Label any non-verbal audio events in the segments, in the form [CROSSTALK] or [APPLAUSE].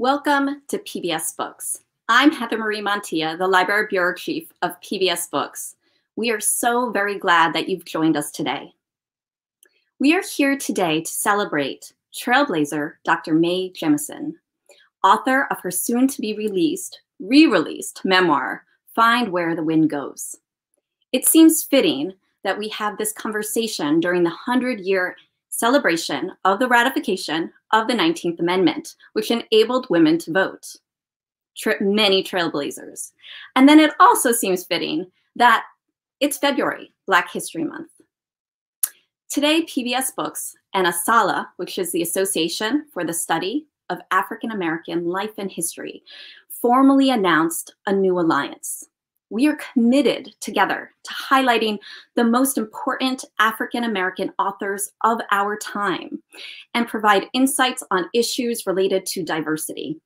Welcome to PBS Books. I'm Heather Marie Montilla, the Library Bureau Chief of PBS Books. We are so very glad that you've joined us today. We are here today to celebrate trailblazer Dr. Mae Jemison, author of her soon to be released, re released memoir, Find Where the Wind Goes. It seems fitting that we have this conversation during the 100 year celebration of the ratification of the 19th Amendment, which enabled women to vote. Tra many trailblazers. And then it also seems fitting that it's February, Black History Month. Today, PBS Books and ASALH, which is the Association for the Study of African American Life and History, formally announced a new alliance we are committed together to highlighting the most important African American authors of our time and provide insights on issues related to diversity.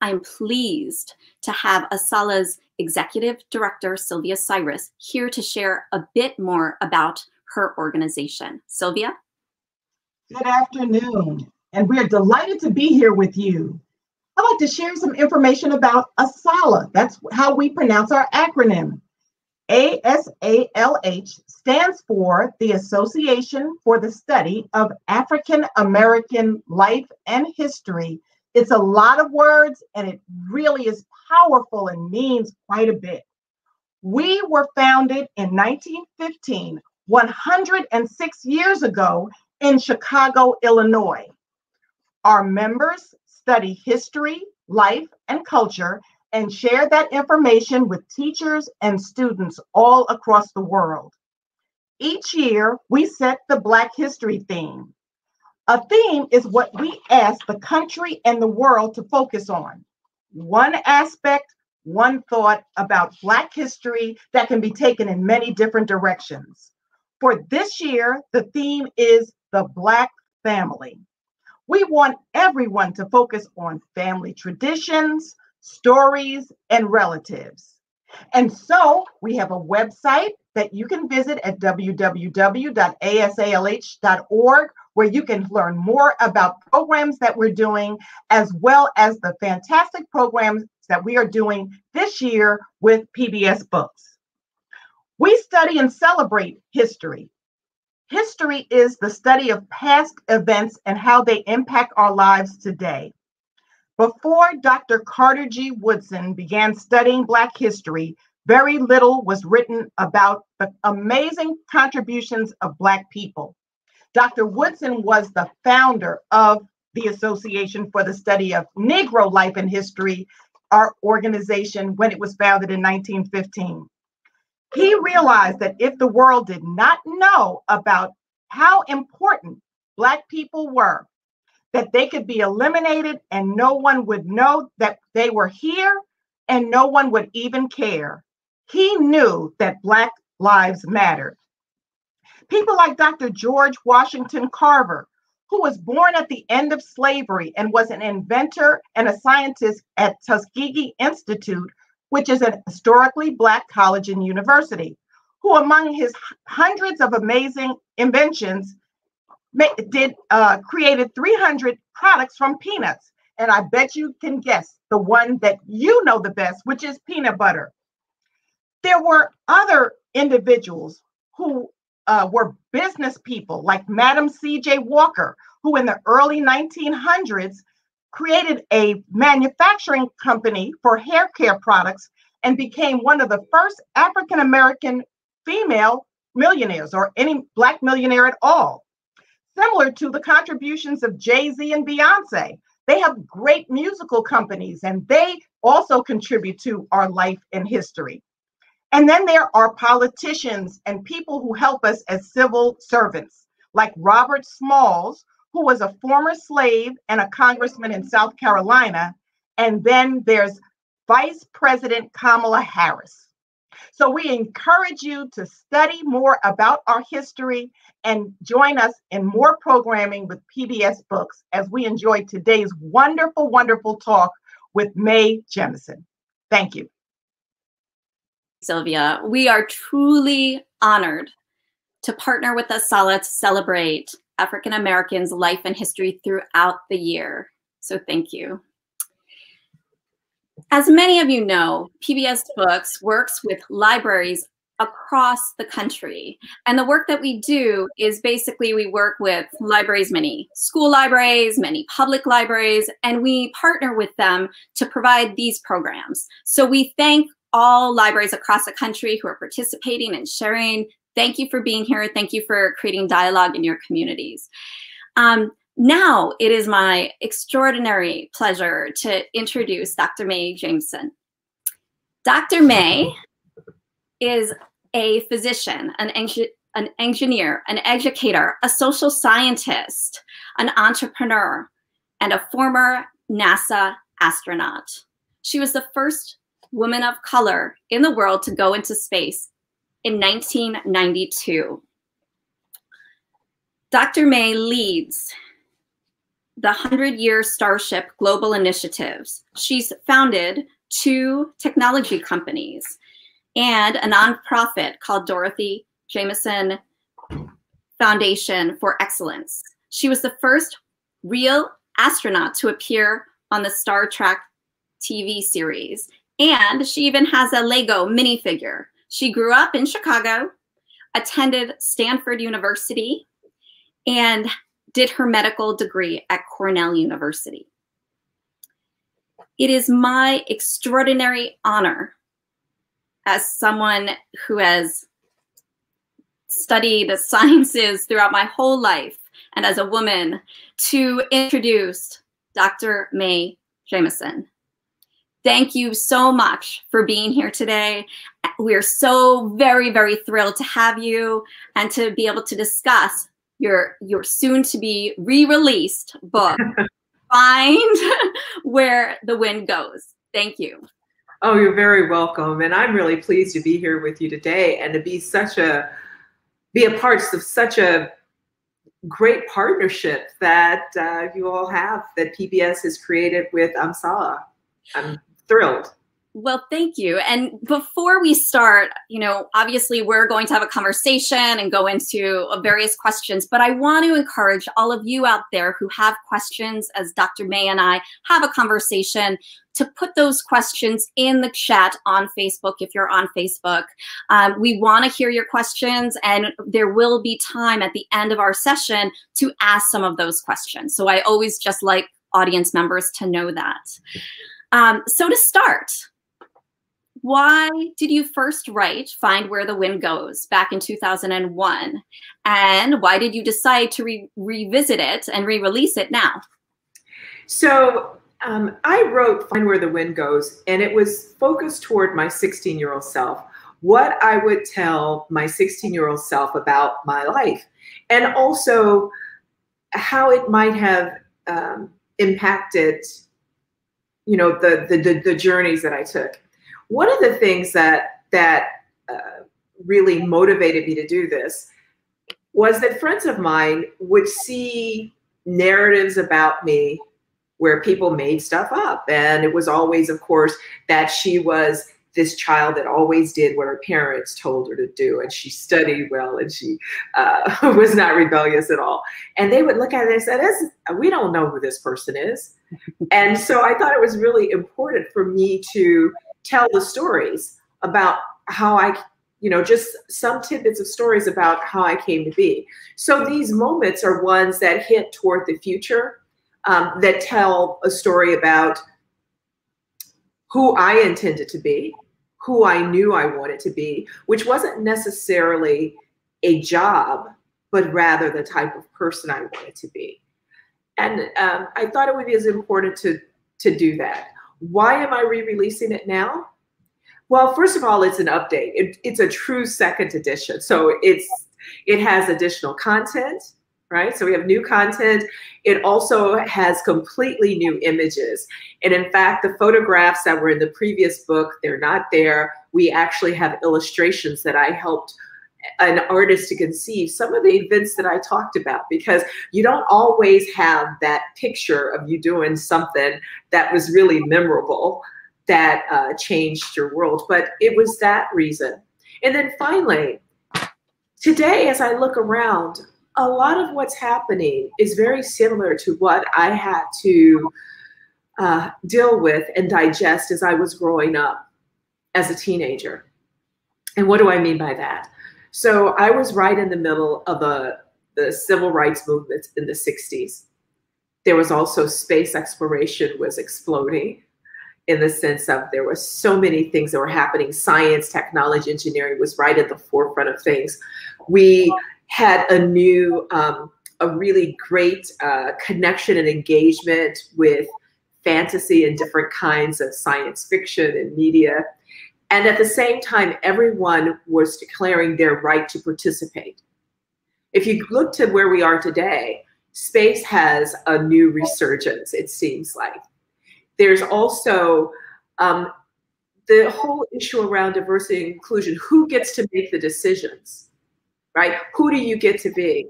I'm pleased to have ASALH's Executive Director, Sylvia Cyrus, here to share a bit more about her organization. Sylvia? Good afternoon, and we're delighted to be here with you. I'd like to share some information about ASALH. That's how we pronounce our acronym. ASALH stands for the Association for the Study of African American Life and History. It's a lot of words and it really is powerful and means quite a bit. We were founded in 1915, 106 years ago in Chicago, Illinois. Our members study history, life, and culture, and share that information with teachers and students all across the world. Each year, we set the Black History theme. A theme is what we ask the country and the world to focus on. One aspect, one thought about Black history that can be taken in many different directions. For this year, the theme is the Black family. We want everyone to focus on family traditions, stories, and relatives. And so we have a website that you can visit at www.asalh.org where you can learn more about programs that we're doing, as well as the fantastic programs that we are doing this year with PBS Books. We study and celebrate history, History is the study of past events and how they impact our lives today. Before Dr. Carter G. Woodson began studying Black history, very little was written about the amazing contributions of Black people. Dr. Woodson was the founder of the Association for the Study of Negro Life and History, our organization, when it was founded in 1915. He realized that if the world did not know about how important Black people were, that they could be eliminated and no one would know that they were here and no one would even care. He knew that Black lives mattered. People like Dr. George Washington Carver, who was born at the end of slavery and was an inventor and a scientist at Tuskegee Institute, which is an historically Black college and university, who, among his hundreds of amazing inventions, did uh, created 300 products from peanuts. And I bet you can guess the one that you know the best, which is peanut butter. There were other individuals who uh, were business people, like Madam C.J. Walker, who in the early 1900s created a manufacturing company for hair care products and became one of the first African American female millionaires or any Black millionaire at all. Similar to the contributions of Jay Z and Beyonce. They have great musical companies and they also contribute to our life and history. And then there are politicians and people who help us as civil servants, like Robert Smalls, who was a former slave and a congressman in South Carolina. And then there's Vice President Kamala Harris. So we encourage you to study more about our history and join us in more programming with PBS Books as we enjoy today's wonderful, wonderful talk with Mae Jemison. Thank you. Sylvia, we are truly honored to partner with ASALH to celebrate African Americans' life and history throughout the year. So thank you. As many of you know, PBS Books works with libraries across the country. And the work that we do is basically we work with libraries, many school libraries, many public libraries, and we partner with them to provide these programs. So we thank all libraries across the country who are participating and sharing. Thank you for being here. Thank you for creating dialogue in your communities. Um, now it is my extraordinary pleasure to introduce Dr. Mae Jemison. Dr. Mae is a physician, an, an engineer, an educator, a social scientist, an entrepreneur, and a former NASA astronaut. She was the first woman of color in the world to go into space in 1992. Dr. Mae leads the 100 Year Starship Global Initiatives. She's founded two technology companies and a nonprofit called Dorothy Jemison Foundation for Excellence. She was the first real astronaut to appear on the Star Trek TV series. And she even has a Lego minifigure. She grew up in Chicago, attended Stanford University, and did her medical degree at Cornell University. It is my extraordinary honor as someone who has studied the [LAUGHS] sciences throughout my whole life and as a woman to introduce Dr. Mae Jemison. Thank you so much for being here today. We're so very, very thrilled to have you and to be able to discuss your, your soon to be re-released book, [LAUGHS] Find Where the Wind Goes. Thank you. Oh, you're very welcome. And I'm really pleased to be here with you today and to be such a, be a part of such a great partnership that uh, you all have that PBS has created with AMSA. I'm thrilled. Well, thank you. And before we start, you know, obviously we're going to have a conversation and go into various questions, but I want to encourage all of you out there who have questions as Dr. Mae and I have a conversation to put those questions in the chat on Facebook if you're on Facebook. Um, we want to hear your questions and there will be time at the end of our session to ask some of those questions. So I always just like audience members to know that. Um, so to start, why did you first write Find Where the Wind Goes back in 2001? And why did you decide to re revisit it and re-release it now? So um, I wrote Find Where the Wind Goes, and it was focused toward my 16-year-old self, what I would tell my 16-year-old self about my life, and also how it might have um, impacted, you know, the, the, the, the journeys that I took. One of the things that that uh, really motivated me to do this was that friends of mine would see narratives about me where people made stuff up. And it was always, of course, that she was this child that always did what her parents told her to do. And she studied well and she uh, [LAUGHS] was not rebellious at all. And they would look at it and say, this, we don't know who this person is. [LAUGHS] and so I thought it was really important for me to tell the stories about how I, you know, just some tidbits of stories about how I came to be. So these moments are ones that hit toward the future, um, that tell a story about who I intended to be, who I knew I wanted to be, which wasn't necessarily a job, but rather the type of person I wanted to be. And um, I thought it would be as important to, to do that. Why am I re-releasing it now? Well, first of all, it's an update. It, it's a true second edition. So it's it has additional content, right? So we have new content. It also has completely new images. And in fact, the photographs that were in the previous book, they're not there. We actually have illustrations that I helped an artist to conceive some of the events that I talked about because you don't always have that picture of you doing something that was really memorable that uh, changed your world. But it was that reason. And then finally, today, as I look around, a lot of what's happening is very similar to what I had to uh, deal with and digest as I was growing up as a teenager. And what do I mean by that? So I was right in the middle of a, the civil rights movement in the 60s. There was also space exploration was exploding in the sense of there were so many things that were happening. Science, technology, engineering was right at the forefront of things. We had a new, um, a really great uh, connection and engagement with fantasy and different kinds of science fiction and media. And at the same time, everyone was declaring their right to participate. If you look to where we are today, space has a new resurgence, it seems like. There's also um, the whole issue around diversity and inclusion. Who gets to make the decisions, right? Who do you get to be?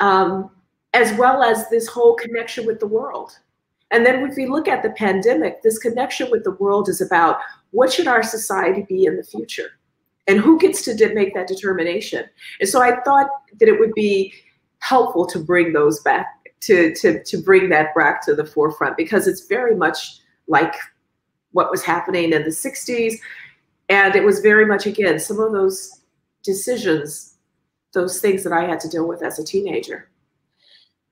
Um, as well as this whole connection with the world. And then if we look at the pandemic, this connection with the world is about what should our society be in the future? And who gets to make that determination? And so I thought that it would be helpful to bring those back, to, to, to bring that back to the forefront because it's very much like what was happening in the 60s. And it was very much, again, some of those decisions, those things that I had to deal with as a teenager.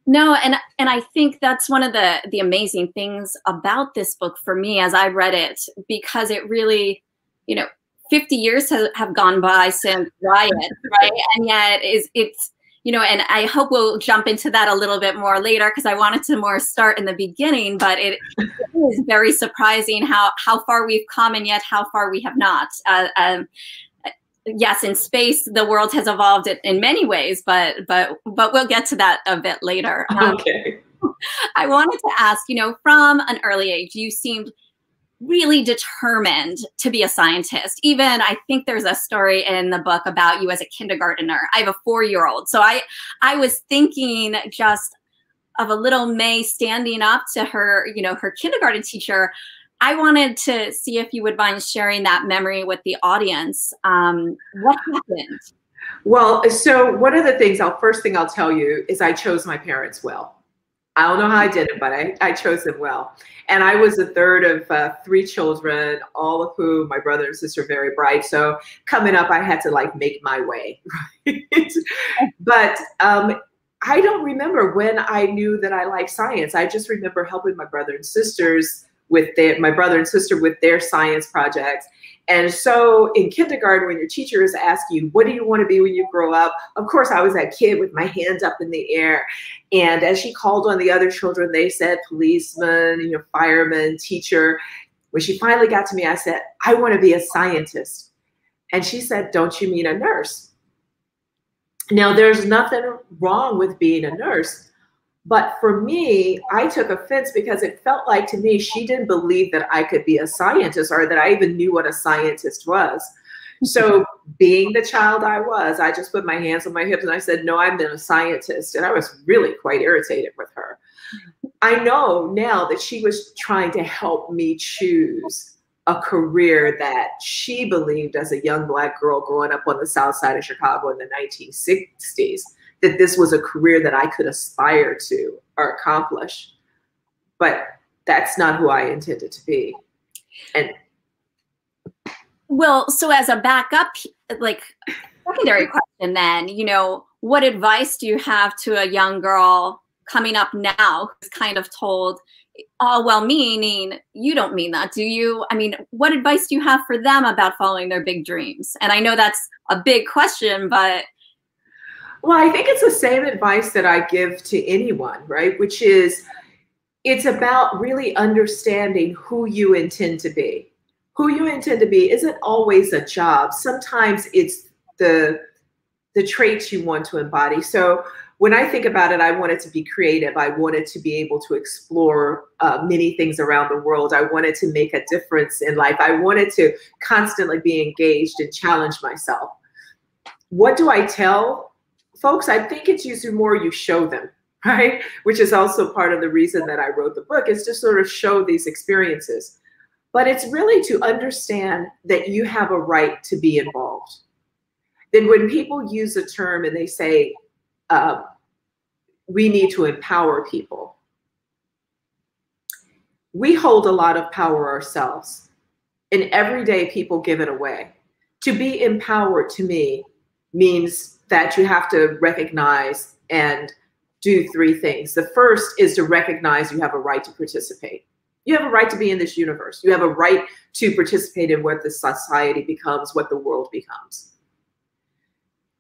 No, and and I think that's one of the the amazing things about this book for me as I read it because it really, you know, 50 years have, have gone by since [LAUGHS] Riot, right? And yet is it's you know, and I hope we'll jump into that a little bit more later because I wanted to more start in the beginning, but it, [LAUGHS] it is very surprising how how far we've come and yet how far we have not. Uh, um, yes, in space, the world has evolved it in many ways, but but but we'll get to that a bit later. Um, okay. [LAUGHS] I wanted to ask, you know, from an early age, you seemed really determined to be a scientist. Even I think there's a story in the book about you as a kindergartner. I have a four-year-old, so I I was thinking just of a little Mae standing up to her, you know, her kindergarten teacher I wanted to see if you would mind sharing that memory with the audience. Um, what happened? Well, so one of the things I'll first thing I'll tell you is I chose my parents well. I don't know how I did it, but I, I chose them well. And I was the third of uh, three children, all of whom my brother and sister very bright. So coming up, I had to like make my way. [LAUGHS] Right? but um, I don't remember when I knew that I liked science. I just remember helping my brother and sisters with their, my brother and sister with their science projects. And so in kindergarten, when your teachers ask you, what do you want to be when you grow up? Of course, I was that kid with my hands up in the air. And as she called on the other children, they said policeman, you know, fireman, teacher. When she finally got to me, I said, I want to be a scientist. And she said, don't you mean a nurse? Now, there's nothing wrong with being a nurse, but for me, I took offense because it felt like to me she didn't believe that I could be a scientist or that I even knew what a scientist was. So, [LAUGHS] being the child I was, I just put my hands on my hips and I said, No, I'm a scientist. And I was really quite irritated with her. I know now that she was trying to help me choose a career that she believed as a young Black girl growing up on the south side of Chicago in the 1960s that this was a career that I could aspire to or accomplish. But that's not who I intended to be. And well, so as a backup, like secondary question, then, you know, what advice do you have to a young girl coming up now who's kind of told, all well meaning, you don't mean that, do you? I mean, what advice do you have for them about following their big dreams? And I know that's a big question, but well, I think it's the same advice that I give to anyone, right? Which is it's about really understanding who you intend to be. Who you intend to be isn't always a job. Sometimes it's the the traits you want to embody. So when I think about it, I wanted to be creative. I wanted to be able to explore uh, many things around the world. I wanted to make a difference in life. I wanted to constantly be engaged and challenge myself. What do I tell folks, I think it's usually more you show them, [LAUGHS] right? Which is also part of the reason that I wrote the book is to sort of show these experiences. But it's really to understand that you have a right to be involved. Then when people use a term and they say, uh, we need to empower people, we hold a lot of power ourselves, and every day people give it away. To be empowered to me means that you have to recognize and do three things. The first is to recognize you have a right to participate. You have a right to be in this universe. You have a right to participate in what the society becomes, what the world becomes.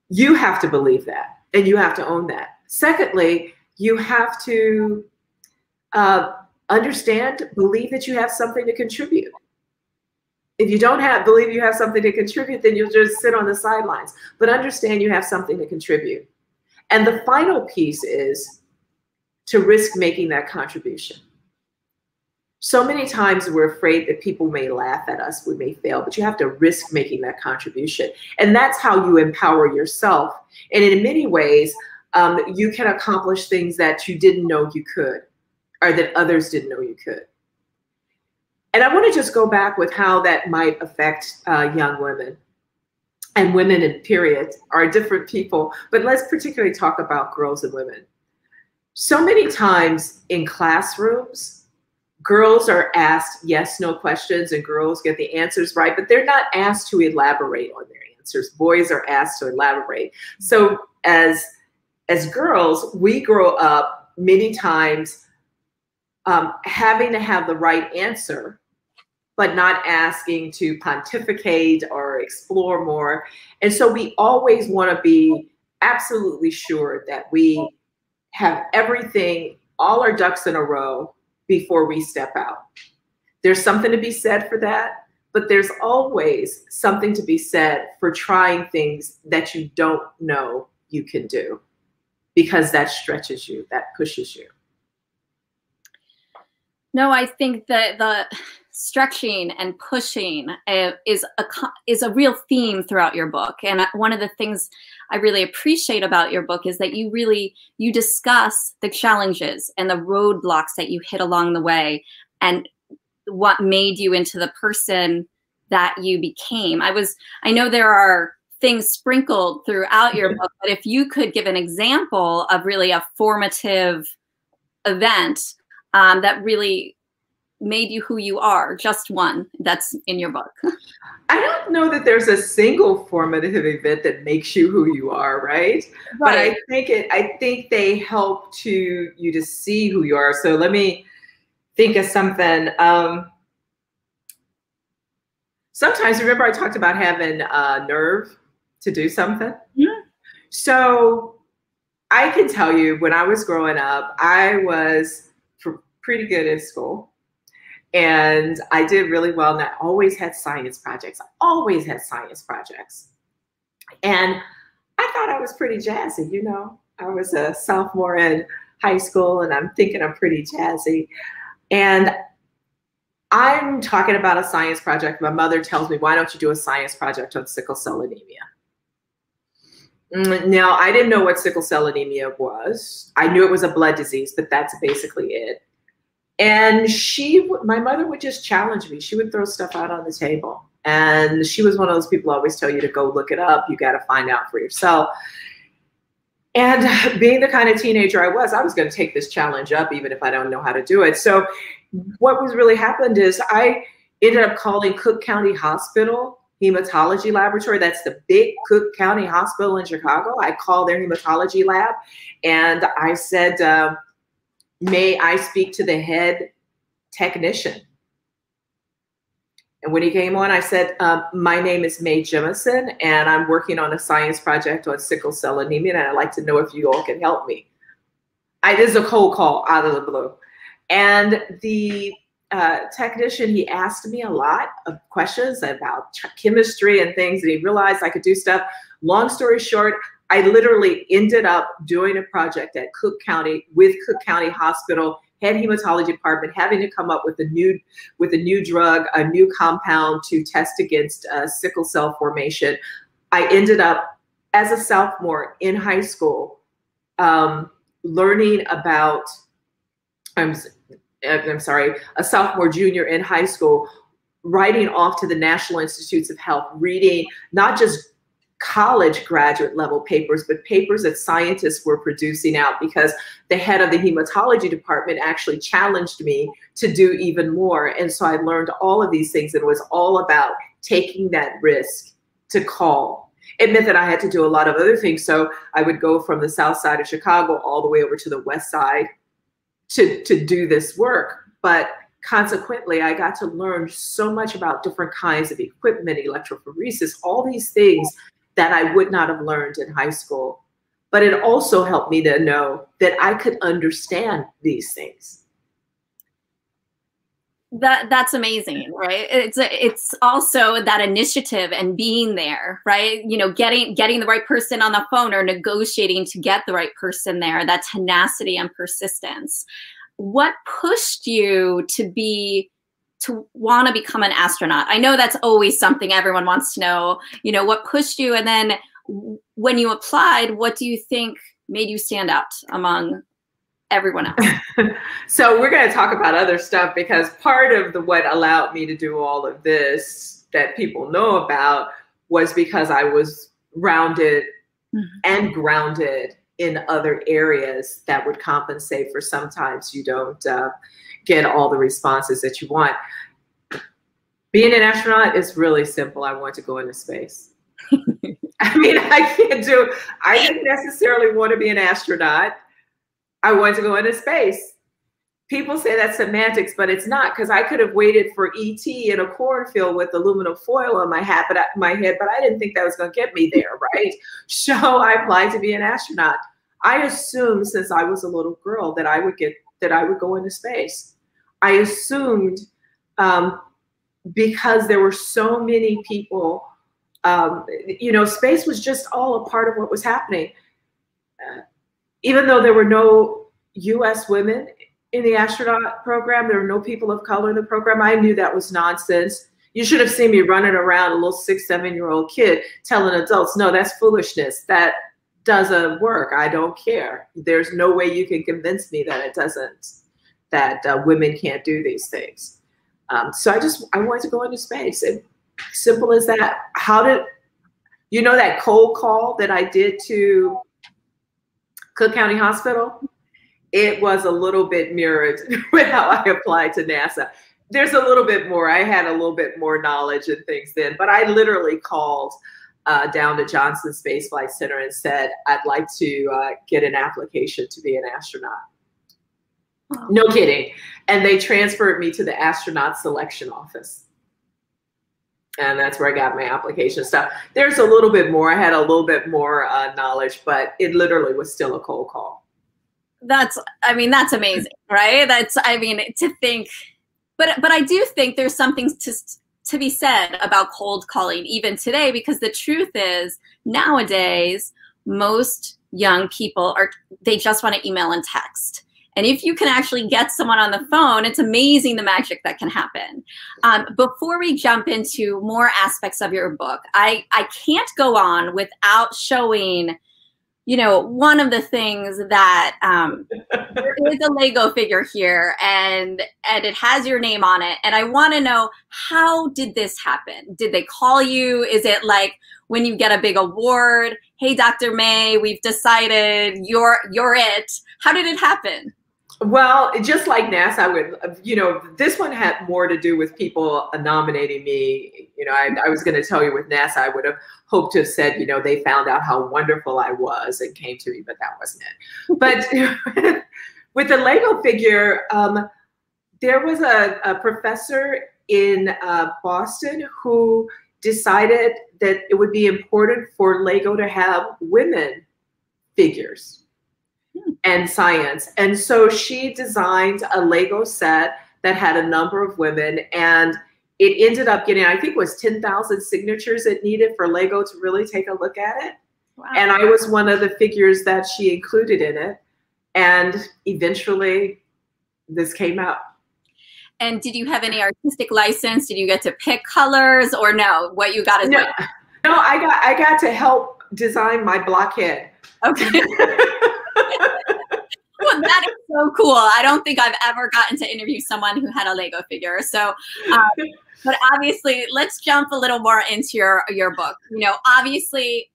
You have to believe that and you have to own that. Secondly, you have to uh, understand, believe that you have something to contribute. If you don't have believe you have something to contribute, then you'll just sit on the sidelines. But understand you have something to contribute. And the final piece is to risk making that contribution. So many times we're afraid that people may laugh at us, we may fail, but you have to risk making that contribution. And that's how you empower yourself. And in many ways, um, you can accomplish things that you didn't know you could or that others didn't know you could. And I want to just go back with how that might affect uh, young women and women in period are different people, but let's particularly talk about girls and women. So many times in classrooms, girls are asked yes, no questions, and girls get the answers right, but they're not asked to elaborate on their answers. Boys are asked to elaborate. So as as girls, we grow up many times um, having to have the right answer but not asking to pontificate or explore more. And so we always want to be absolutely sure that we have everything, all our ducks in a row before we step out. There's something to be said for that, but there's always something to be said for trying things that you don't know you can do because that stretches you, that pushes you. No, I think that the stretching and pushing uh, is a is a real theme throughout your book. And one of the things i really appreciate about your book is that you really you discuss the challenges and the roadblocks that you hit along the way and what made you into the person that you became. I was i know there are things sprinkled throughout your book but if you could give an example of really a formative event um, that really made you who you are just one that's in your book. [LAUGHS] I don't know that there's a single formative event that makes you who you are right, right. but i think it i think they help to you to see who you are. So let me think of something um sometimes remember i talked about having a nerve to do something? Yeah so i can tell you when i was growing up i was pretty good at school and I did really well. And I always had science projects. I always had science projects. And I thought I was pretty jazzy, you know. I was a sophomore in high school and I'm thinking I'm pretty jazzy. And I'm talking about a science project. My mother tells me, why don't you do a science project on sickle cell anemia? Now, I didn't know what sickle cell anemia was. I knew it was a blood disease, but that's basically it. And she, my mother would just challenge me. She would throw stuff out on the table. And she was one of those people always tell you to go look it up. You got to find out for yourself. And [LAUGHS] being the kind of teenager I was, I was going to take this challenge up, even if I don't know how to do it. So, what was really happened is I ended up calling Cook County Hospital hematology laboratory. That's the big Cook County Hospital in Chicago. I called their hematology lab and I said, uh, may I speak to the head technician? And when he came on, I said, um, my name is Mae Jemison, and I'm working on a science project on sickle cell anemia, and I'd like to know if you all can help me. I, this is a cold call out of the blue. And the uh, technician, he asked me a lot of questions about chemistry and things, and he realized I could do stuff. Long story short, I literally ended up doing a project at Cook County with Cook County Hospital head hematology department having to come up with a new with a new drug, a new compound to test against uh, sickle cell formation. I ended up as a sophomore in high school um, learning about. I'm I'm sorry, a sophomore junior in high school, writing off to the National Institutes of Health, reading not just college graduate level papers, but papers that scientists were producing out because the head of the hematology department actually challenged me to do even more. And so I learned all of these things. It was all about taking that risk to call. It meant that I had to do a lot of other things. So I would go from the south side of Chicago all the way over to the west side to, to do this work. But consequently, I got to learn so much about different kinds of equipment, electrophoresis, all these things that I would not have learned in high school. But it also helped me to know that I could understand these things. That that's amazing, right? It's it's also that initiative and being there, right? You know, getting getting the right person on the phone or negotiating to get the right person there. That tenacity and persistence. What pushed you to be to want to become an astronaut? I know that's always something everyone wants to know. You know, what pushed you? And then when you applied, what do you think made you stand out among everyone else? [LAUGHS] so we're going to talk about other stuff because part of the what allowed me to do all of this that people know about was because I was rounded mm-hmm. and grounded in other areas that would compensate for sometimes you don't uh, get all the responses that you want. Being an astronaut is really simple. I want to go into space. [LAUGHS] I mean, I can't do, I didn't necessarily want to be an astronaut. I wanted to go into space. People say that's semantics, but it's not because I could have waited for ET in a cornfield with aluminum foil on my hat, but my head, but I didn't think that was going to get me there, right? [LAUGHS] So I applied to be an astronaut. I assumed since I was a little girl that I would get that I would go into space. I assumed um, because there were so many people, um, you know, space was just all a part of what was happening. Uh, even though there were no U.S. women in the astronaut program, there were no people of color in the program. I knew that was nonsense. You should have seen me running around a little six, seven year old kid telling adults, no, that's foolishness. That doesn't work. I don't care. There's no way you can convince me that it doesn't, that uh, women can't do these things. Um, so I just, I wanted to go into space. And simple as that. How did, you know, that cold call that I did to Cook County Hospital, it was a little bit mirrored [LAUGHS] with how I applied to NASA. There's a little bit more. I had a little bit more knowledge and things then, but I literally called uh, down to Johnson Space Flight Center and said, I'd like to uh, get an application to be an astronaut. Wow. No kidding. And they transferred me to the astronaut selection office and that's where I got my application stuff. There's a little bit more. I had a little bit more uh, knowledge, but it literally was still a cold call. That's, I mean, that's amazing, right? That's, I mean, to think, but but I do think there's something to to be said about cold calling even today because the truth is nowadays most young people are they just want to email and text and if you can actually get someone on the phone, it's amazing the magic that can happen. Um, before we jump into more aspects of your book, I, I can't go on without showing, you know, one of the things that um, there is a Lego figure here and, and it has your name on it. And I want to know, how did this happen? Did they call you? Is it like, when you get a big award hey dr mae we've decided you're you're it how did it happen well, just like NASA, I would, you know, this one had more to do with people nominating me. You know, I, I was going to tell you with NASA, I would have hoped to have said, you know, they found out how wonderful I was and came to me, but that wasn't it. But [LAUGHS] with the Lego figure, um, there was a, a professor in uh, Boston who decided that it would be important for Lego to have women figures and science. And so she designed a Lego set that had a number of women and it ended up getting, I think it was 10,000 signatures it needed for Lego to really take a look at it. Wow. And I was one of the figures that she included in it. And eventually this came out. And did you have any artistic license? Did you get to pick colors or no? What you got is no, no I got I got to help design my blockhead. Okay. [LAUGHS] [LAUGHS] that is so cool. I don't think I've ever gotten to interview someone who had a Lego figure. So, um, but obviously, let's jump a little more into your your book. You know, obviously,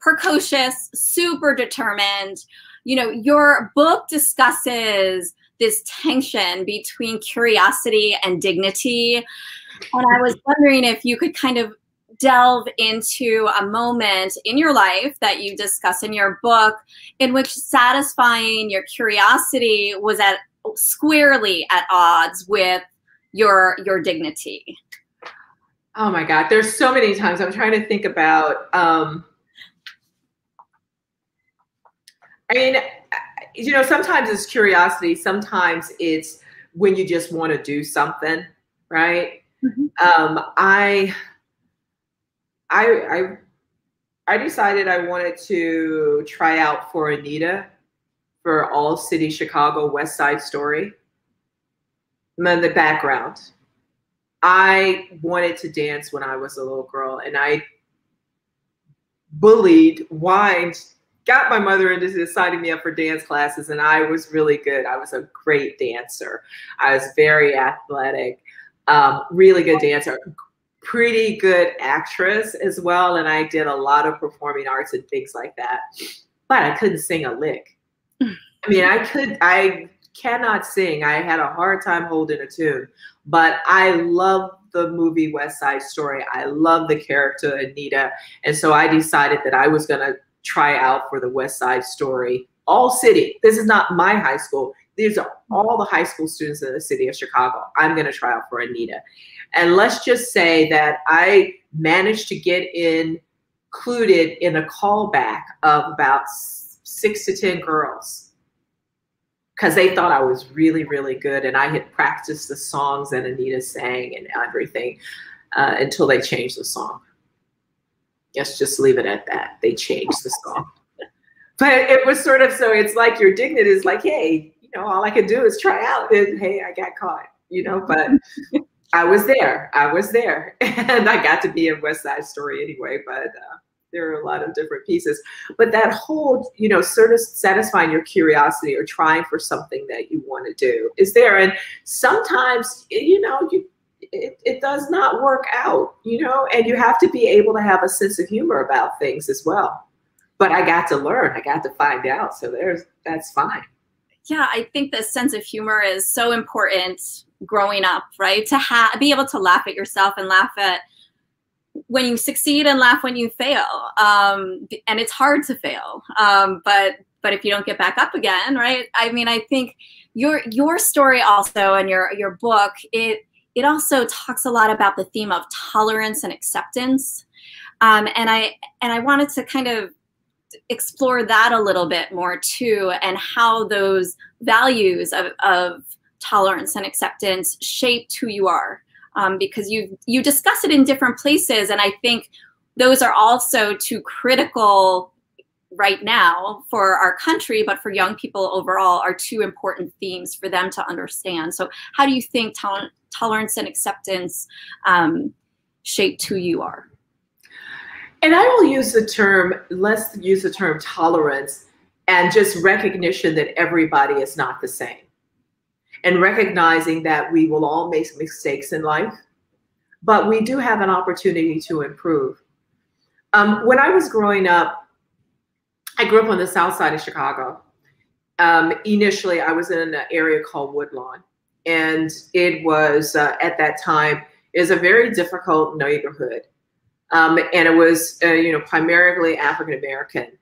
precocious, super determined. You know, your book discusses this tension between curiosity and dignity. And I was wondering if you could kind of delve into a moment in your life that you discuss in your book in which satisfying your curiosity was at squarely at odds with your your dignity oh my god there's so many times i'm trying to think about um i mean you know sometimes it's curiosity sometimes it's when you just want to do something right mm-hmm. um i I, I I decided I wanted to try out for Anita for All City Chicago West Side Story. And the background. I wanted to dance when I was a little girl, and I bullied, whined, got my mother into signing me up for dance classes, and I was really good. I was a great dancer. I was very athletic, um, really good dancer, pretty good actress as well, and I did a lot of performing arts and things like that. But I couldn't sing a lick. I mean, I could, I cannot sing. I had a hard time holding a tune, but I love the movie West Side Story. I love the character Anita, and so I decided that I was going to try out for the West Side Story. All city. This is not my high school. These are all the high school students in the city of Chicago. I'm going to try out for Anita. And let's just say that I managed to get included in a callback of about six to 10 girls because they thought I was really, really good. And I had practiced the songs that Anita sang and everything uh, until they changed the song. Let's just leave it at that. They changed the song. [LAUGHS] but it was sort of so it's like your dignity is like, hey, you know, all I could do is try out. And hey, I got caught, you know, but I was there. I was there. [LAUGHS] And I got to be in West Side Story anyway, but uh, there are a lot of different pieces. But that whole, you know, sort of satisfying your curiosity or trying for something that you want to do is there. And sometimes, you know, you it, it does not work out, you know, and you have to be able to have a sense of humor about things as well. But I got to learn, I got to find out. So there's that's fine. Yeah, I think the sense of humor is so important growing up, right? To have be able to laugh at yourself and laugh at when you succeed and laugh when you fail. Um, and it's hard to fail, um, but but if you don't get back up again, right? I mean, I think your your story also and your your book it it also talks a lot about the theme of tolerance and acceptance. Um, and I and I wanted to kind of explore that a little bit more too, and how those values of, of tolerance and acceptance shaped who you are um, because you you discuss it in different places. And i think those are also two critical right now for our country but for young people overall are two important themes for them to understand. So how do you think to- tolerance and acceptance um, shaped who you are? And i will use the term let's use the term tolerance and just recognition that everybody is not the same and recognizing that we will all make mistakes in life, but we do have an opportunity to improve. Um, when I was growing up, I grew up on the south side of Chicago. Um, initially, I was in an area called Woodlawn, and it was uh, at that time is a very difficult neighborhood, um, and it was uh, you know primarily African American.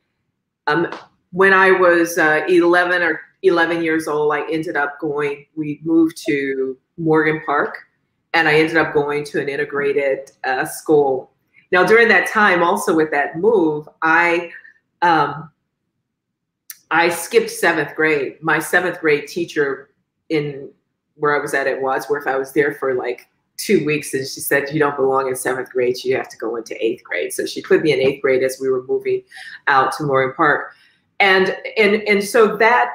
Um, when I was uh, 11 or 11 years old, I ended up going, we moved to Morgan Park, and I ended up going to an integrated uh, school. Now, during that time, also with that move, I um, I skipped seventh grade. My seventh grade teacher in where I was at at Wadsworth, I was there for like two weeks, and she said, "You don't belong in seventh grade. You have to go into eighth grade." So she put me in eighth grade as we were moving out to Morgan Park, and and and so that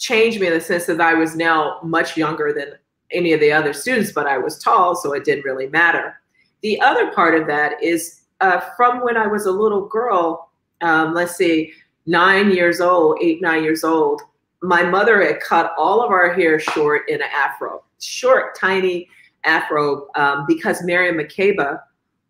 changed me in the sense that I was now much younger than any of the other students, but I was tall, so it didn't really matter. The other part of that is uh, from when I was a little girl, um, let's see, nine years old, eight, nine years old, my mother had cut all of our hair short in an afro, short, tiny afro, um, because Miriam Makeba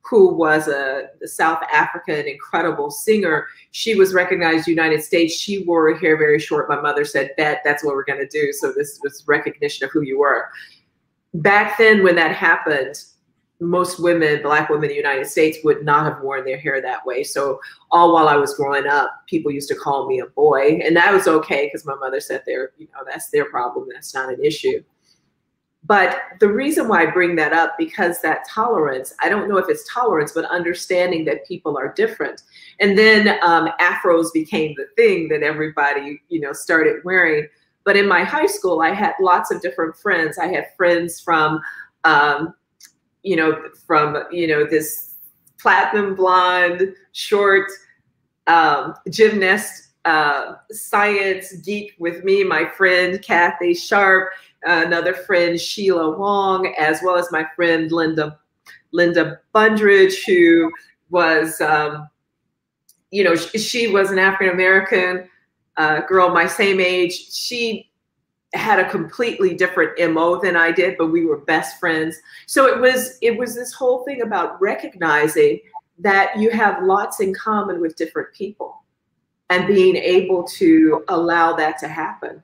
who was a, South African incredible singer. She was recognized United States. She wore her hair very short. My mother said, "Bet that's what we're going to do." So this was recognition of who you were. Back then, when that happened, most women, black women in the United States, would not have worn their hair that way. So all while I was growing up, people used to call me a boy, and that was okay because my mother said, "They're, you know, that's their problem. That's not an issue." But the reason why I bring that up, because that tolerance, I don't know if it's tolerance, but understanding that people are different. And then um, afros became the thing that everybody, you know, started wearing. But in my high school, I had lots of different friends. I had friends from, um, you know, from, you know, this platinum blonde, short um, gymnast, uh, science geek with me, my friend Kathy Sharp another friend, Sheila Wong, as well as my friend Linda Linda Bundridge, who was, um, you know, she, she, was an African American uh, girl my same age. She had a completely different mo than I did, but we were best friends. So it was it was this whole thing about recognizing that you have lots in common with different people and being able to allow that to happen.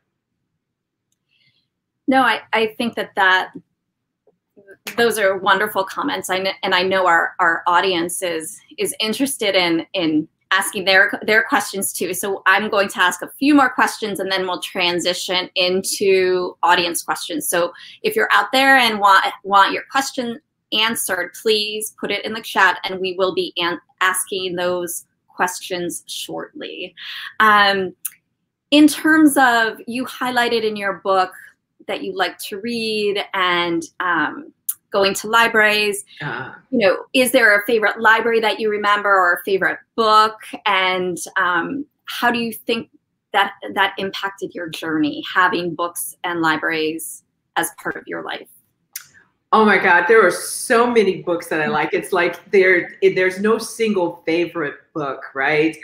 No, I, I think that that those are wonderful comments. I and I know our, our audience is is interested in in asking their their questions too. So I'm going to ask a few more questions and then we'll transition into audience questions. So if you're out there and want want your question answered, please put it in the chat and we will be asking those questions shortly. Um, in terms of you highlighted in your book that you like to read and um, going to libraries. Uh, you know, is there a favorite library that you remember or a favorite book? And um, how do you think that that impacted your journey, having books and libraries as part of your life? Oh my God, there are so many books that I like. It's like there, there's no single favorite book, right?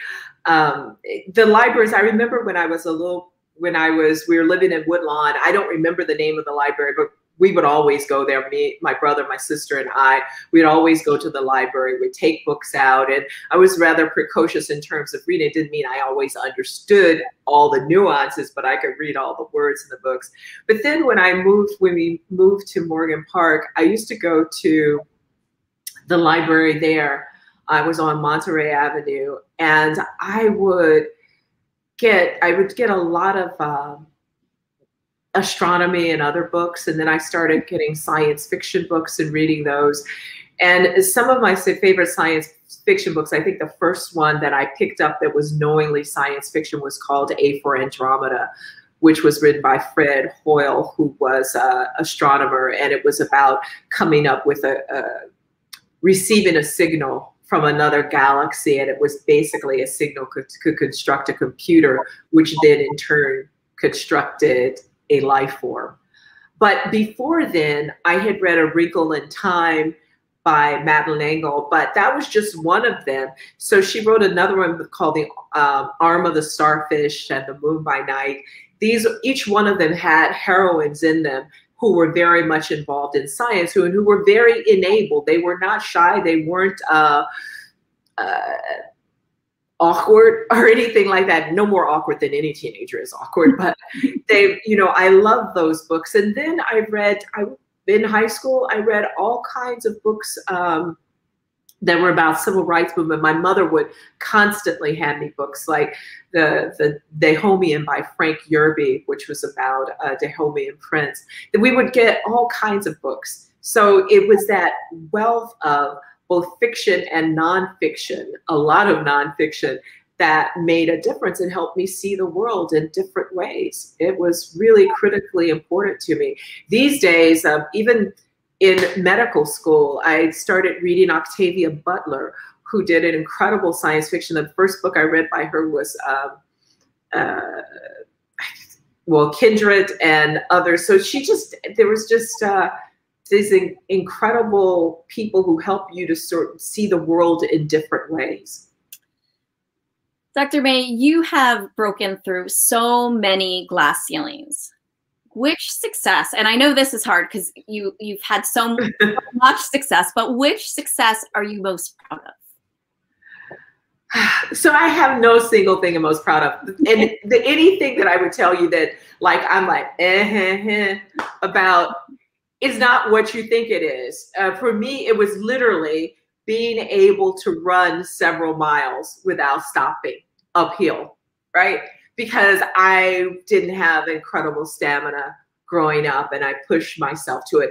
Um, the libraries. I remember when I was a little when I was, we were living in Woodlawn. I don't remember the name of the library, but we would always go there. Me, my brother, my sister, and I. We'd always go to the library. We'd take books out, and I was rather precocious in terms of reading. It didn't mean I always understood all the nuances, but I could read all the words in the books. But then when I moved, when we moved to Morgan Park, I used to go to the library there. I was on Monterey Avenue, and I would get I would get a lot of um, astronomy and other books, and then I started getting science fiction books and reading those. And some of my favorite science fiction books, I think the first one that I picked up that was knowingly science fiction was called A for Andromeda, which was written by Fred Hoyle, who was an astronomer, and it was about coming up with a, a receiving a signal from another galaxy, and it was basically a signal could, could construct a computer, which then in turn constructed a life form. But before then, I had read A Wrinkle in Time by Madeleine L'Engle, but that was just one of them. So she wrote another one called The um, Arm of the Starfish and The Moon by Night. These, each one of them had heroines in them who were very much involved in science, who, who were very enabled. They were not shy. They weren't uh, uh, awkward [LAUGHS] or anything like that. No more awkward than any teenager is awkward, but [LAUGHS] they, you know, I love those books. And then I read, I in high school, I read all kinds of books. Um, that were about civil rights movement. My mother would constantly hand me books like the the Dahomean by Frank Yerby, which was about a Dahomean prince. And we would get all kinds of books. So it was that wealth of both fiction and nonfiction, a lot of nonfiction that made a difference and helped me see the world in different ways. It was really critically important to me. These days, um, even in medical school, I started reading Octavia Butler, who did an incredible science fiction. The first book I read by her was, um, uh, well, Kindred and others. So she just, there was just uh, these in, incredible people who help you to sort of see the world in different ways. Dr. Mae, you have broken through so many glass ceilings which success and i know this is hard because you you've had [LAUGHS] so much success but which success are you most proud of [SIGHS] so I have no single thing I'm most proud of. And the, anything that I would tell you that like I'm like eh, eh, eh, about is not what you think it is. Uh, for me, it was literally being able to run several miles without stopping uphill, right? Because I didn't have incredible stamina growing up and I pushed myself to it.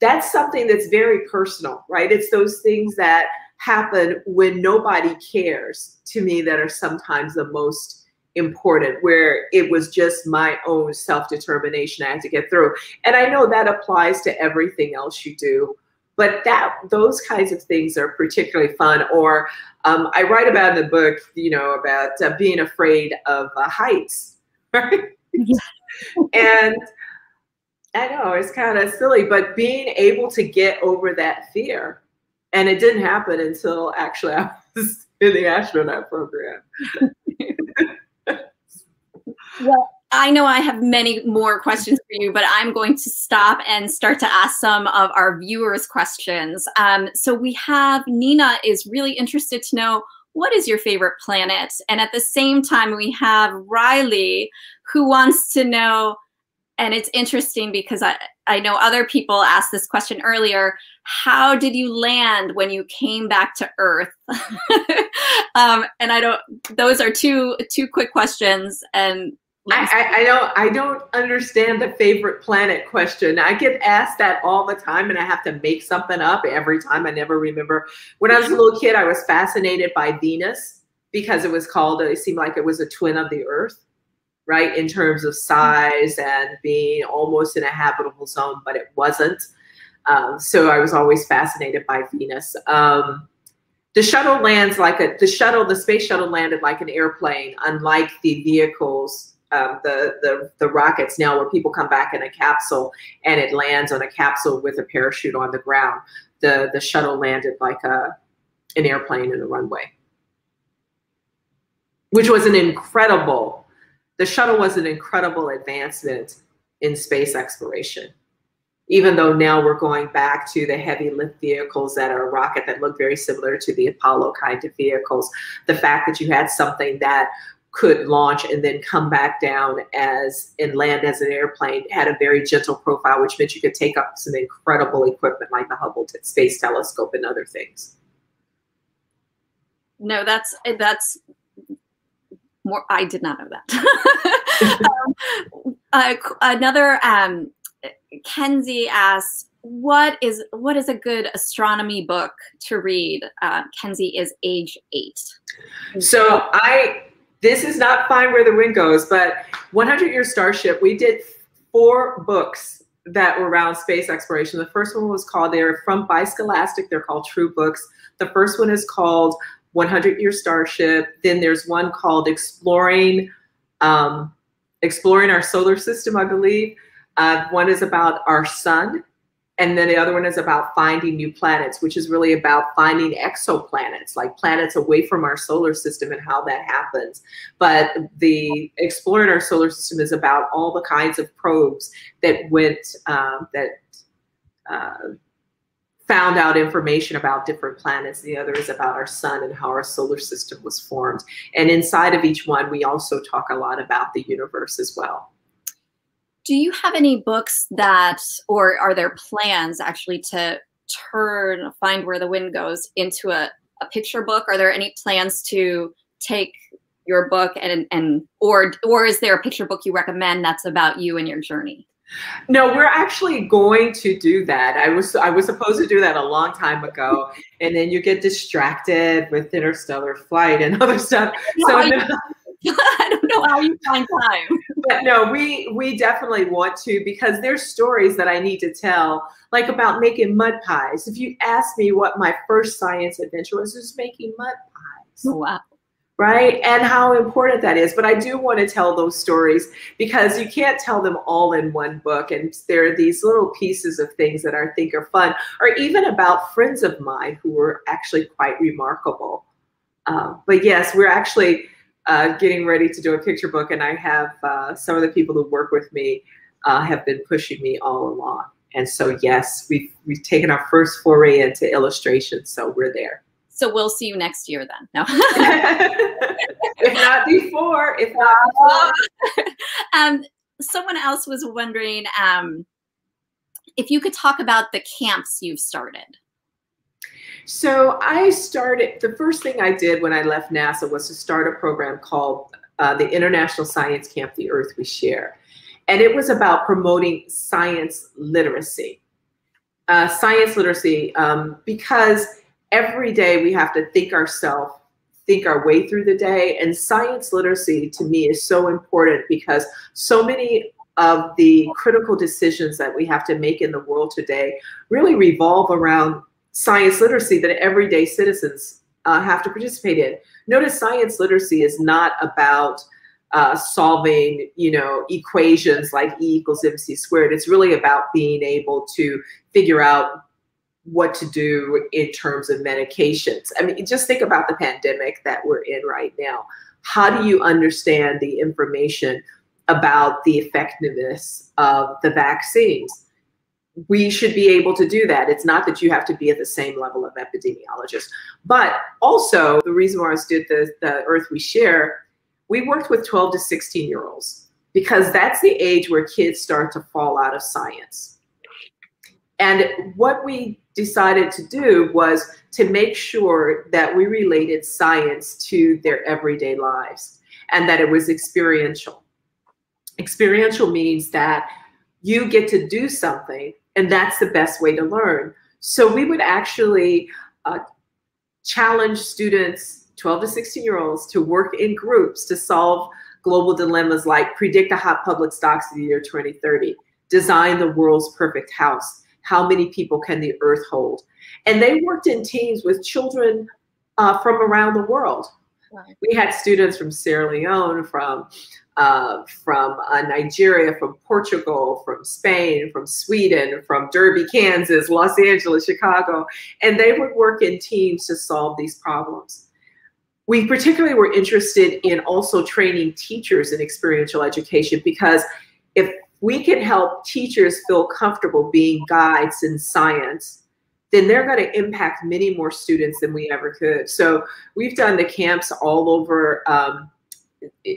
That's something that's very personal, right? It's those things that happen when nobody cares to me that are sometimes the most important where it was just my own self-determination I had to get through. And I know that applies to everything else you do, but that those kinds of things are particularly fun. Or um, I write about in the book, you know, about uh, being afraid of uh, heights, [LAUGHS] right? and I know it's kind of silly, but being able to get over that fear and it didn't happen until actually I was [LAUGHS] in the astronaut program. [LAUGHS] well, I know I have many more questions for you, but I'm going to stop and start to ask some of our viewers questions. Um, so we have Nina is really interested to know what is your favorite planet? And at the same time, we have Riley who wants to know and it's interesting because I, I know other people asked this question earlier. How did you land when you came back to Earth? [LAUGHS] um, and I don't. Those are two two quick questions, and I, I, don't I don't understand the favorite planet question. I get asked that all the time, and I have to make something up every time. I never remember. When I was a little kid, I was fascinated by Venus because it was called. It seemed like it was a twin of the Earth right, in terms of size and being almost in a habitable zone, but it wasn't. Um, so I was always fascinated by Venus. Um, the shuttle lands like a the shuttle, the space shuttle landed like an airplane, unlike the vehicles, um, the the the rockets now, where people come back in a capsule and it lands on a capsule with a parachute on the ground. The the shuttle landed like a an airplane in a runway, which was an incredible the shuttle was an incredible advancement in space exploration. Even though now we're going back to the heavy lift vehicles that are a rocket that look very similar to the Apollo kind of vehicles, the fact that you had something that could launch and then come back down as and land as an airplane had a very gentle profile, which meant you could take up some incredible equipment like the Hubble Space Telescope and other things. No, that's that's more i did not know that. [LAUGHS] Um, uh, another um, kenzie asks what is what is a good astronomy book to read? Uh, kenzie is age eight. So i this is not find where the wind goes but 100 year starship we did four books that were around space exploration the first one was called they're from by scholastic they're called true books the first one is called 100 Year Starship. Then there's one called Exploring um, Exploring Our Solar System, I believe. Uh, one is about our sun, and then the other one is about finding new planets, which is really about finding exoplanets, like planets away from our solar system and how that happens. But the exploring our solar system is about all the kinds of probes that went um, that. Uh, found out information about different planets. The other is about our sun and how our solar system was formed. And inside of each one, we also talk a lot about the universe as well. Do you have any books that, or are there plans actually to turn Find Where the Wind Goes into a, a picture book? Are there any plans to take your book and, and or or is there a picture book you recommend that's about you and your journey? No, we're actually going to do that. I was I was supposed to do that a long time ago, and then you get distracted with interstellar flight and [LAUGHS] other stuff. So no, [LAUGHS] I don't know how you find time. But no, we we definitely want to because there's stories that I need to tell, like about making mud pies. If you ask me what my first science adventure was, was making mud pies. Oh, wow right? And how important that is. But I do want to tell those stories because you can't tell them all in one book. And there are these little pieces of things that I think are fun, or even about friends of mine who were actually quite remarkable. Um, but yes, we're actually uh, getting ready to do a picture book, and I have uh, some of the people who work with me uh, have been pushing me all along. And so, yes, we've, we've taken our first foray into illustration, so we're there. So we'll see you next year then. No. [LAUGHS] if not before, if not [LAUGHS] before. um, someone else was wondering um, if you could talk about the camps you've started. So I started, the first thing I did when I left NASA was to start a program called uh, the International Science Camp, The Earth We Share. And it was about promoting science literacy. Uh, science literacy, um, because every day we have to think ourselves, think our way through the day. And science literacy to me is so important because so many of the critical decisions that we have to make in the world today really revolve around science literacy that everyday citizens uh, have to participate in. Notice science literacy is not about uh, solving, you know, equations like E equals MC squared. It's really about being able to figure out what to do in terms of medications. I mean, just think about the pandemic that we're in right now. How do you understand the information about the effectiveness of the vaccines? We should be able to do that. It's not that you have to be at the same level of epidemiologist, but also the reason why I did the, the Earth We Share, we worked with 12 to 16 year olds because that's the age where kids start to fall out of science. And what we decided to do was to make sure that we related science to their everyday lives and that it was experiential. Experiential means that you get to do something, and that's the best way to learn. So we would actually uh, challenge students, 12 to 16 year olds, to work in groups to solve global dilemmas like predict the hot public stocks of the year 2030, design the world's perfect house, how many people can the earth hold? And they worked in teams with children uh, from around the world. We had students from Sierra Leone, from uh, from uh, Nigeria, from Portugal, from Spain, from Sweden, from Derby, Kansas, Los Angeles, Chicago, and they would work in teams to solve these problems. We particularly were interested in also training teachers in experiential education because if we can help teachers feel comfortable being guides in science, then they're going to impact many more students than we ever could. So we've done the camps all over um,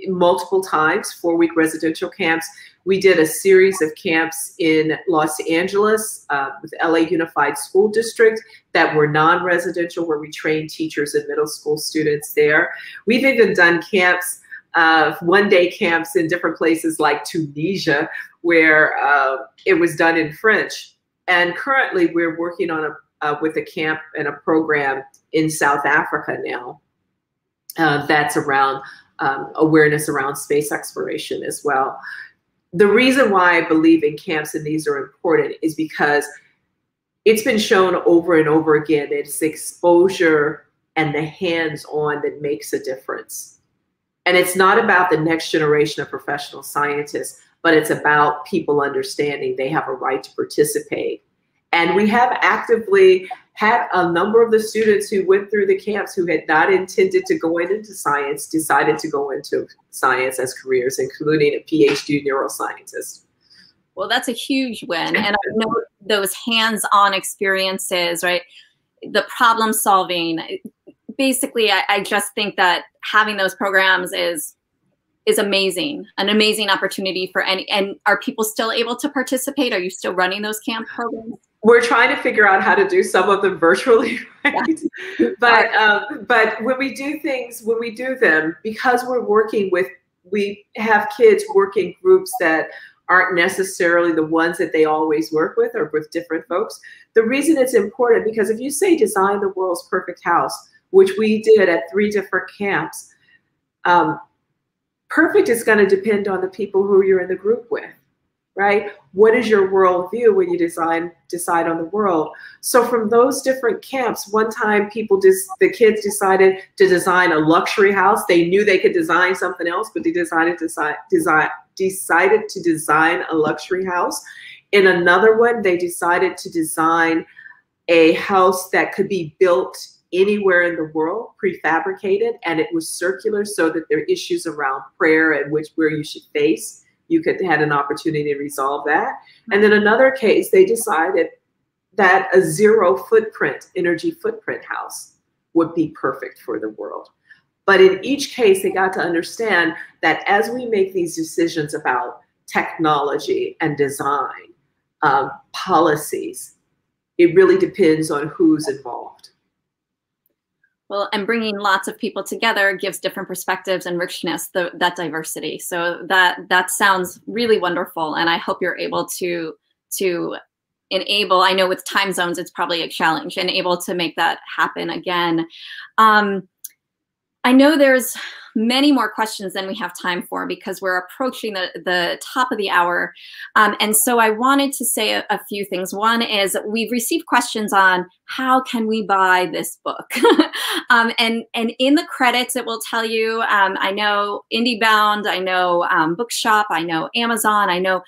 multiple times, four week residential camps. We did a series of camps in Los Angeles uh, with LA Unified School District that were non residential, where we trained teachers and middle school students there. We've even done camps uh, one day camps in different places like Tunisia, where uh, it was done in French. And currently, we're working on a uh, with a camp and a program in South Africa now. Uh, that's around um, awareness around space exploration as well. The reason why I believe in camps and these are important is because it's been shown over and over again it's exposure and the hands-on that makes a difference. And it's not about the next generation of professional scientists, but it's about people understanding they have a right to participate. And we have actively had a number of the students who went through the camps who had not intended to go into science decided to go into science as careers, including a PhD neuroscientist. Well, that's a huge win. And I know those hands on experiences, right? The problem solving. Basically, I, I just think that having those programs is is amazing an amazing opportunity for any and are people still able to participate? Are you still running those camp programs? We're trying to figure out how to do some of them virtually [LAUGHS] right? Yeah. but um, but when we do things when we do them because we're working with we have kids working groups that aren't necessarily the ones that they always work with or with different folks the reason it's important because if you say design the world's perfect house which we did at three different camps um, perfect is going to depend on the people who you're in the group with right? What is your worldview when you design decide on the world? So from those different camps one time people just the kids decided to design a luxury house. They knew they could design something else but they decided to design, decided to design a luxury house. In another one they decided to design a house that could be built anywhere in the world prefabricated and it was circular so that there are issues around prayer and which where you should face you could had an opportunity to resolve that. And then another case, they decided that a zero footprint, energy footprint house would be perfect for the world. But in each case, they got to understand that as we make these decisions about technology and design, um, policies, it really depends on who's involved. Well, and bringing lots of people together gives different perspectives and richness, the, that diversity. So that that sounds really wonderful, and I hope you're able to to enable. I know with time zones, it's probably a challenge, and able to make that happen again. Um, I know there's many more questions than we have time for because we're approaching the, the top of the hour. Um, and so I wanted to say a, a, few things. One is we've received questions on how can we buy this book? [LAUGHS] um, and, and in the credits, it will tell you, um, I know IndieBound, I know um, Bookshop, I know Amazon, I know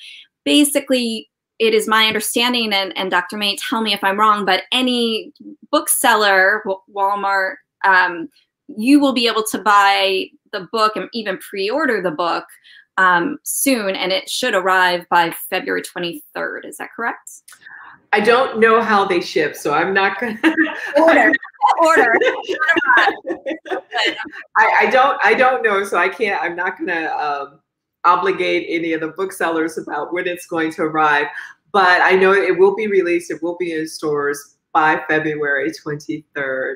basically it is my understanding, and, and Dr. Mae, tell me if I'm wrong, but any bookseller, Walmart, um, you will be able to buy the book and even pre-order the book um, soon, and it should arrive by February 23rd. Is that correct? I don't know how they ship, so I'm not gonna [LAUGHS] order. order. [LAUGHS] I, I, don't. I don't know, so I can't. I'm not gonna um, obligate any of the booksellers about when it's going to arrive. But I know it will be released. It will be in stores by February 23rd.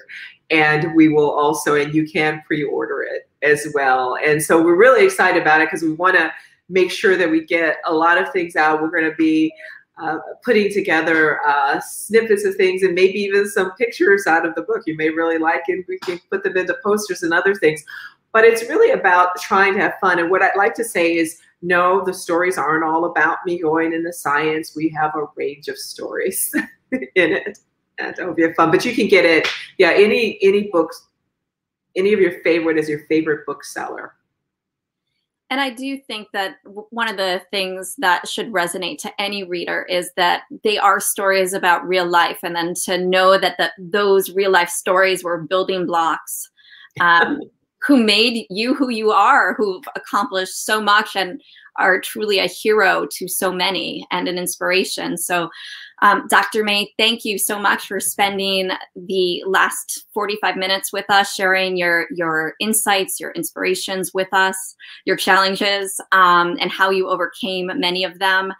And we will also, and you can pre-order it as well. And so we're really excited about it because we want to make sure that we get a lot of things out. We're going to be uh, putting together uh, snippets of things and maybe even some pictures out of the book. You may really like and we can put them into posters and other things. But it's really about trying to have fun. And what i'd like to say is no the stories aren't all about me going into science. We have a range of stories [LAUGHS] in it that would be fun. But you can get it, yeah, any any books, any of your favorite is your favorite bookseller. And I do think that one of the things that should resonate to any reader is that they are stories about real life, and then to know that the, those real life stories were building blocks um, [LAUGHS] who made you who you are, who've accomplished so much and are truly a hero to so many and an inspiration. So um, Dr. Mae, thank you so much for spending the last 45 minutes with us, sharing your, your insights, your inspirations with us, your challenges, um, and how you overcame many of them.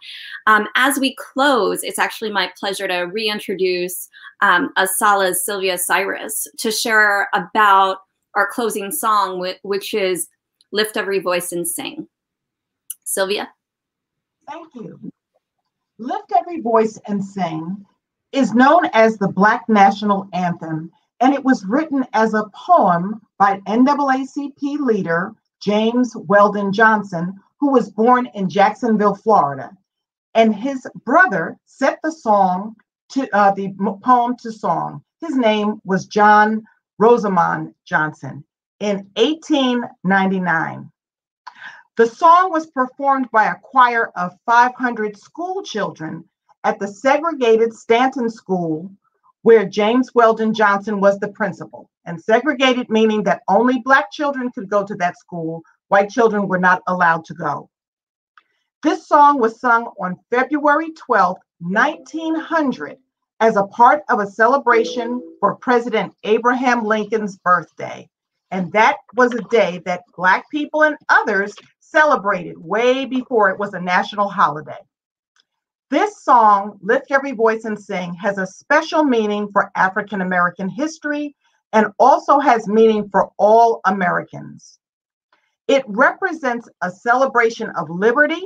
Um, as we close, it's actually my pleasure to reintroduce um, ASALH's Sylvia Cyrus to share about our closing song, which is Lift Every Voice and Sing. Sylvia? Thank you. Lift Every Voice and Sing is known as the Black National Anthem, and it was written as a poem by NAACP leader James Weldon Johnson, who was born in Jacksonville, Florida. And his brother set the song to uh, the poem to song. His name was John Rosamond Johnson in 1899. The song was performed by a choir of 500 school children at the segregated Stanton School, where James Weldon Johnson was the principal. And segregated meaning that only Black children could go to that school, white children were not allowed to go. This song was sung on February 12, 1900, as a part of a celebration for President Abraham Lincoln's birthday. And that was a day that Black people and others celebrated way before it was a national holiday. This song, Lift Every Voice and Sing, has a special meaning for African American history and also has meaning for all Americans. It represents a celebration of liberty,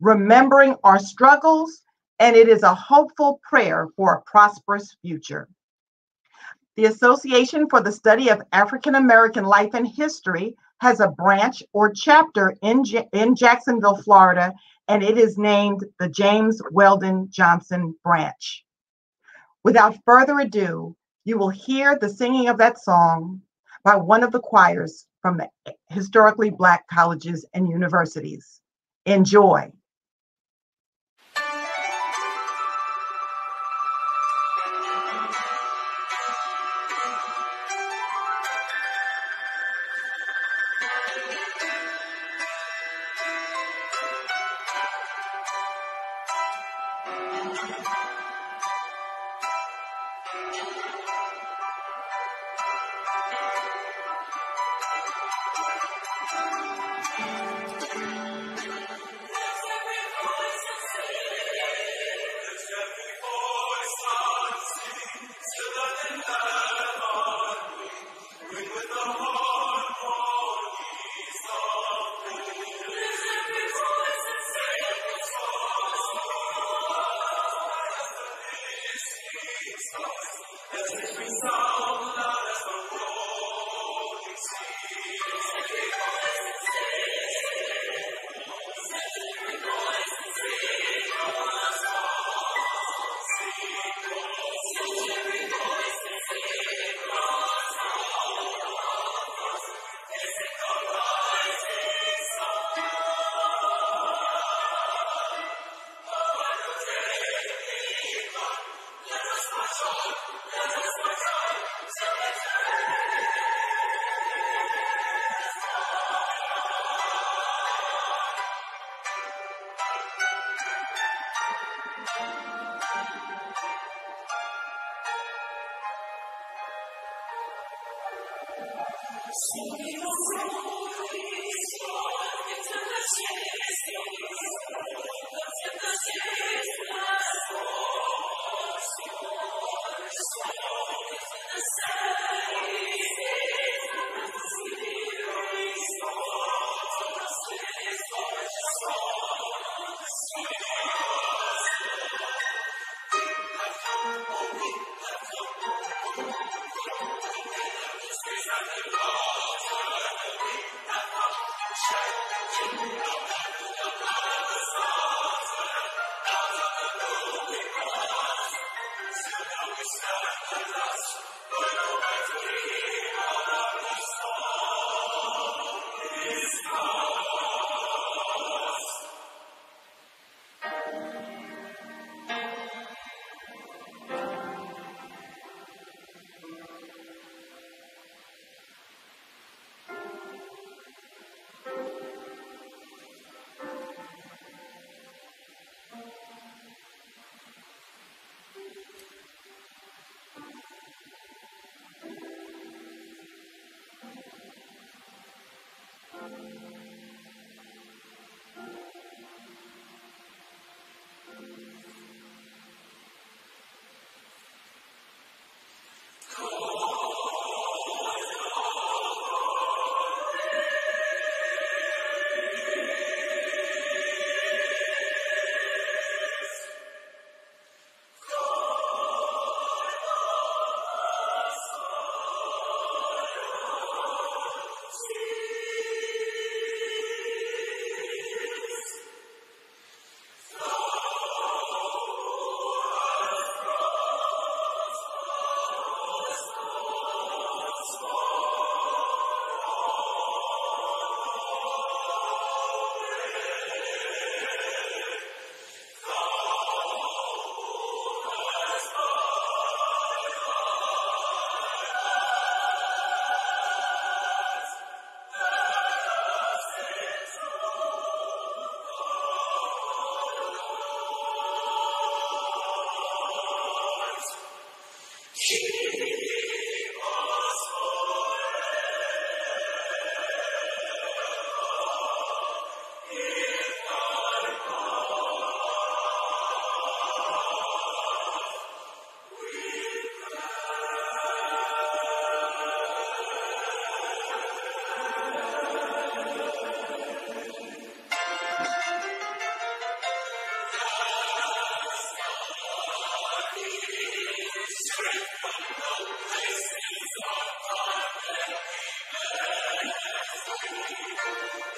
remembering our struggles, and it is a hopeful prayer for a prosperous future. The Association for the Study of African American Life and History has a branch or chapter in, J- in Jacksonville, Florida, and it is named the James Weldon Johnson Branch. Without further ado, you will hear the singing of that song by one of the choirs from the historically Black colleges and universities. Enjoy. Thank you.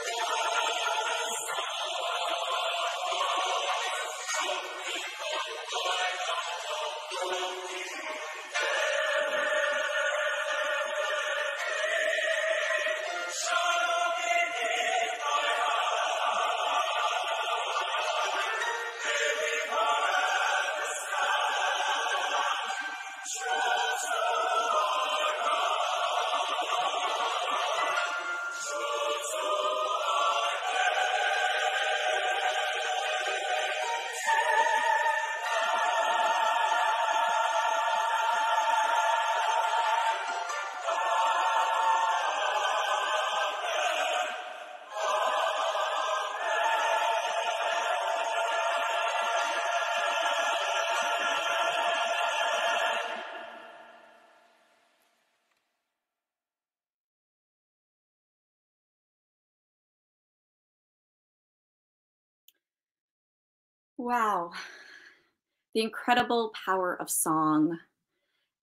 Incredible power of song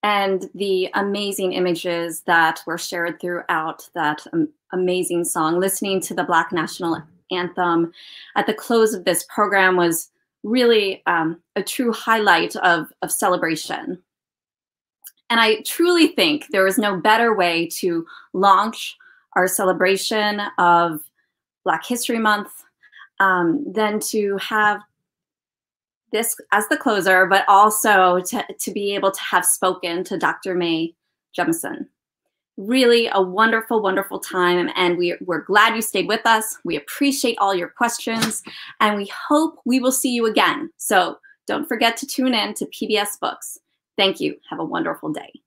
and the amazing images that were shared throughout that amazing song. Listening to the Black National Anthem at the close of this program was really um, a true highlight of, of celebration. And I truly think there is no better way to launch our celebration of Black History Month um, than to have this as the closer, but also to, to be able to have spoken to Dr. Mae Jemison. Really a wonderful, wonderful time. And we, we're glad you stayed with us. We appreciate all your questions and we hope we will see you again. So don't forget to tune in to PBS Books. Thank you. Have a wonderful day.